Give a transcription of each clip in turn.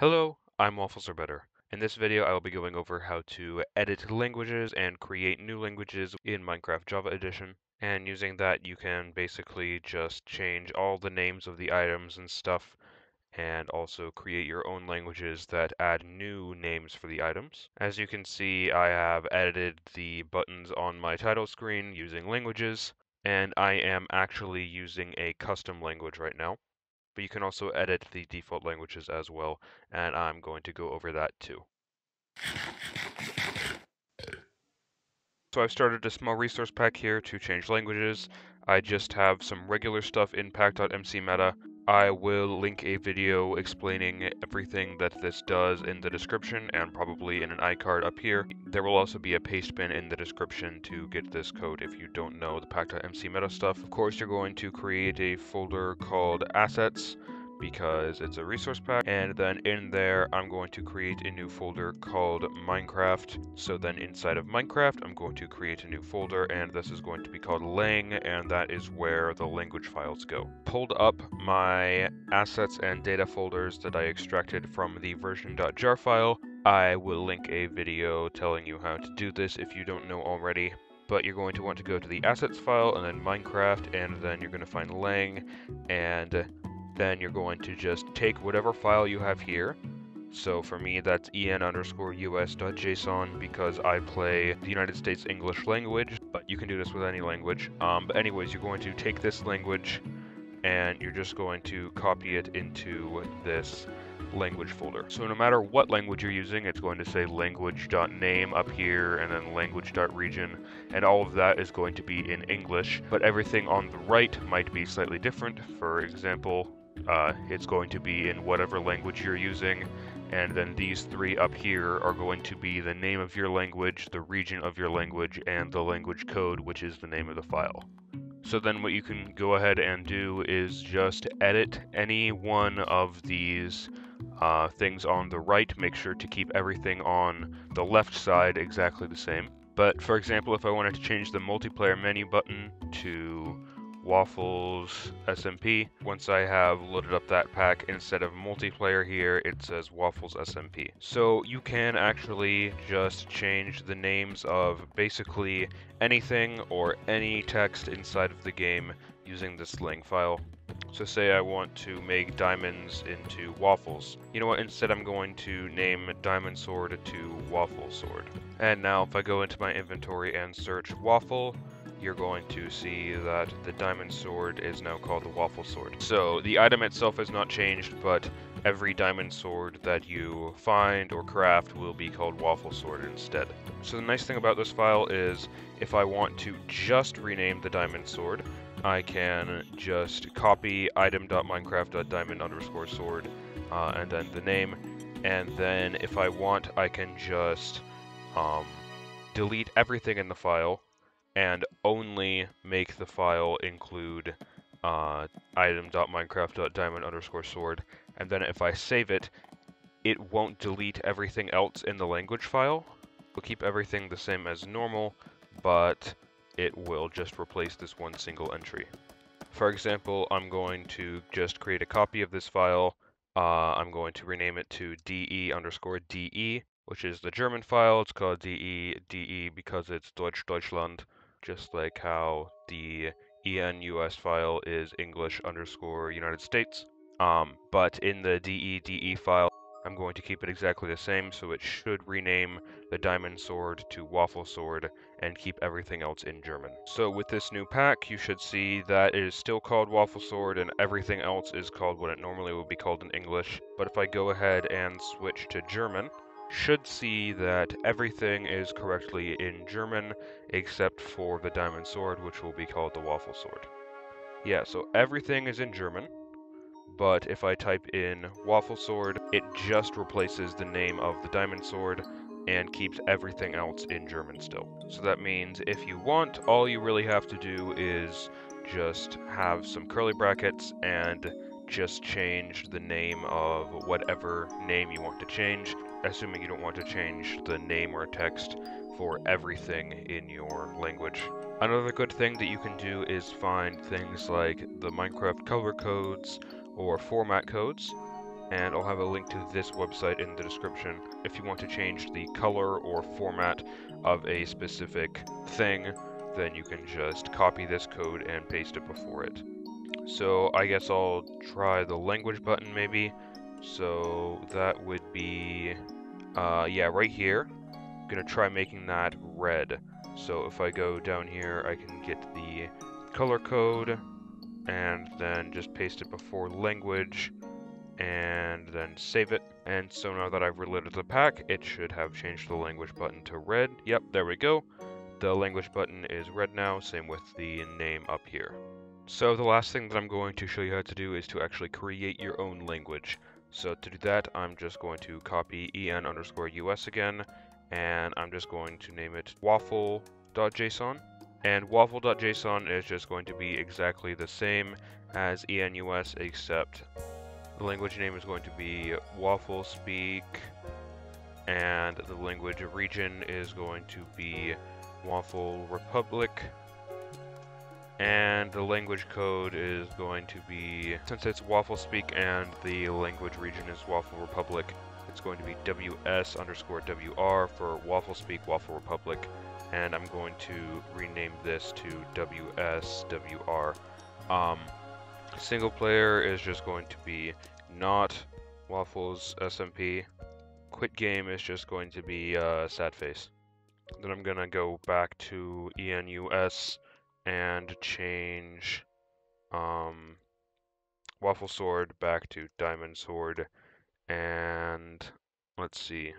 Hello, I'm Waffles Are Better. In this video, I will be going over how to edit languages and create new languages in Minecraft Java Edition. And using that, you can basically just change all the names of the items and stuff, and also create your own languages that add new names for the items. As you can see, I have edited the buttons on my title screen using languages, and I am actually using a custom language right now but you can also edit the default languages as well, and I'm going to go over that too. So I've started a small resource pack here to change languages. I just have some regular stuff in pack.mcmeta. I will link a video explaining everything that this does in the description and probably in an iCard up here. There will also be a Pastebin in the description to get this code if you don't know the pack.mcmeta stuff. Of course, you're going to create a folder called assets because it's a resource pack. And then in there, I'm going to create a new folder called Minecraft. So then inside of Minecraft, I'm going to create a new folder and this is going to be called lang and that is where the language files go. Pulled up my assets and data folders that I extracted from the version.jar file. I will link a video telling you how to do this if you don't know already but you're going to want to go to the assets file and then Minecraft and then you're going to find lang and then you're going to just take whatever file you have here. So for me, that's en underscore us.json because I play the United States English language, but you can do this with any language. Um, but anyways, you're going to take this language and you're just going to copy it into this language folder. So no matter what language you're using, it's going to say language.name up here and then language.region, and all of that is going to be in English, but everything on the right might be slightly different. For example, uh, it's going to be in whatever language you're using, and then these three up here are going to be the name of your language, the region of your language, and the language code, which is the name of the file. So then what you can go ahead and do is just edit any one of these uh, things on the right. Make sure to keep everything on the left side exactly the same. But for example, if I wanted to change the multiplayer menu button to Waffles SMP. Once I have loaded up that pack, instead of multiplayer here, it says Waffles SMP. So you can actually just change the names of basically anything or any text inside of the game using this lang file. So say I want to make diamonds into waffles. You know what, instead I'm going to name diamond sword to waffle sword. And now if I go into my inventory and search waffle, you're going to see that the diamond sword is now called the waffle sword. So the item itself has not changed, but every diamond sword that you find or craft will be called waffle sword instead. So the nice thing about this file is if I want to just rename the diamond sword, I can just copy item.minecraft.diamond underscore sword uh, and then the name. And then if I want, I can just um, delete everything in the file and only make the file include uh, item.minecraft.diamond underscore sword. And then if I save it, it won't delete everything else in the language file. We'll keep everything the same as normal, but it will just replace this one single entry. For example, I'm going to just create a copy of this file. Uh, I'm going to rename it to de underscore de, which is the German file. It's called de de because it's Deutsch Deutschland just like how the ENUS file is English underscore United States. Um, but in the DEDE file, I'm going to keep it exactly the same, so it should rename the diamond sword to waffle sword and keep everything else in German. So with this new pack, you should see that it is still called waffle sword and everything else is called what it normally would be called in English. But if I go ahead and switch to German, should see that everything is correctly in German except for the diamond sword, which will be called the waffle sword. Yeah, so everything is in German, but if I type in waffle sword, it just replaces the name of the diamond sword and keeps everything else in German still. So that means if you want, all you really have to do is just have some curly brackets and just change the name of whatever name you want to change assuming you don't want to change the name or text for everything in your language. Another good thing that you can do is find things like the Minecraft color codes or format codes. and I'll have a link to this website in the description if you want to change the color or format of a specific thing then you can just copy this code and paste it before it. So I guess I'll try the language button maybe. So that would be, uh, yeah, right here. I'm gonna try making that red. So if I go down here, I can get the color code and then just paste it before language and then save it. And so now that I've reloaded the pack, it should have changed the language button to red. Yep, there we go. The language button is red now, same with the name up here. So the last thing that I'm going to show you how to do is to actually create your own language. So to do that, I'm just going to copy en underscore us again, and I'm just going to name it waffle.json. And waffle.json is just going to be exactly the same as enus, except the language name is going to be waffle speak, and the language region is going to be Waffle Republic. And the language code is going to be, since it's Waffle Speak and the language region is Waffle Republic, it's going to be WS underscore WR for Waffle Speak Waffle Republic. And I'm going to rename this to WSWR. Um, single player is just going to be not Waffles SMP. Quit game is just going to be uh, Sad Face. Then I'm gonna go back to ENUS and change um, Waffle Sword back to Diamond Sword and let's see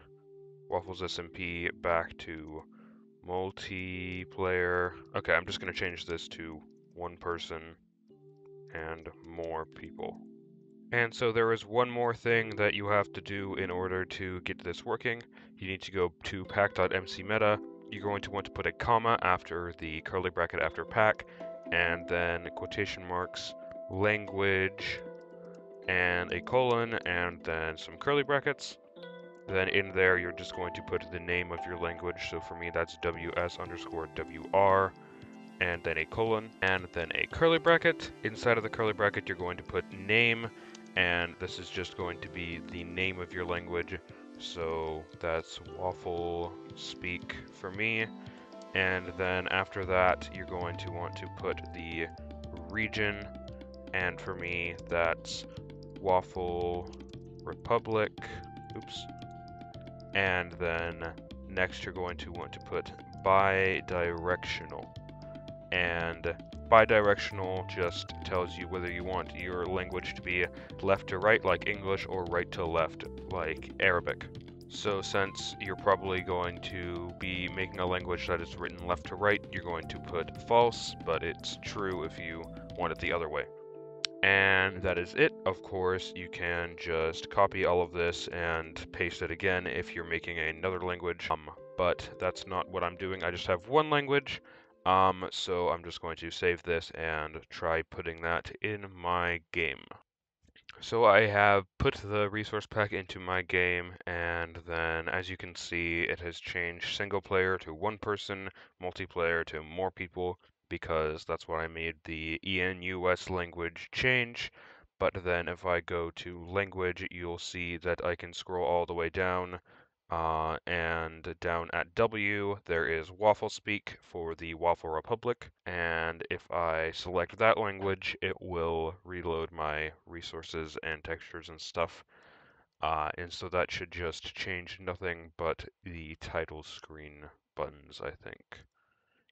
Waffles SMP back to multiplayer. Okay, I'm just gonna change this to one person and more people. And so there is one more thing that you have to do in order to get this working. You need to go to pack.mcmeta. You're going to want to put a comma after the curly bracket after pack, and then quotation marks, language, and a colon, and then some curly brackets. Then in there, you're just going to put the name of your language. So for me, that's ws underscore wr and then a colon, and then a curly bracket. Inside of the curly bracket, you're going to put name, and this is just going to be the name of your language. So that's waffle speak for me. And then after that, you're going to want to put the region. And for me, that's waffle republic. Oops. And then next, you're going to want to put bi-directional. And bidirectional just tells you whether you want your language to be left to right like English or right to left like Arabic. So since you're probably going to be making a language that is written left to right, you're going to put false, but it's true if you want it the other way. And that is it. Of course, you can just copy all of this and paste it again if you're making another language. Um, but that's not what I'm doing. I just have one language. Um, so I'm just going to save this and try putting that in my game. So I have put the resource pack into my game and then as you can see it has changed single player to one person, multiplayer to more people because that's what I made the ENUS language change. But then if I go to language, you'll see that I can scroll all the way down uh, and down at W, there is Waffle Speak for the Waffle Republic. And if I select that language, it will reload my resources and textures and stuff. Uh, and so that should just change nothing but the title screen buttons, I think.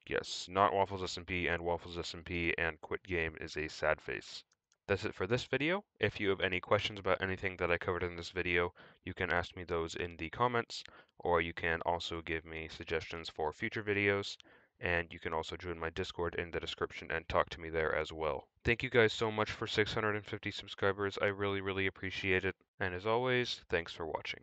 Yes, not Waffles SMP and Waffles SMP and Quit Game is a sad face. That's it for this video. If you have any questions about anything that I covered in this video, you can ask me those in the comments, or you can also give me suggestions for future videos, and you can also join my Discord in the description and talk to me there as well. Thank you guys so much for 650 subscribers. I really, really appreciate it. And as always, thanks for watching.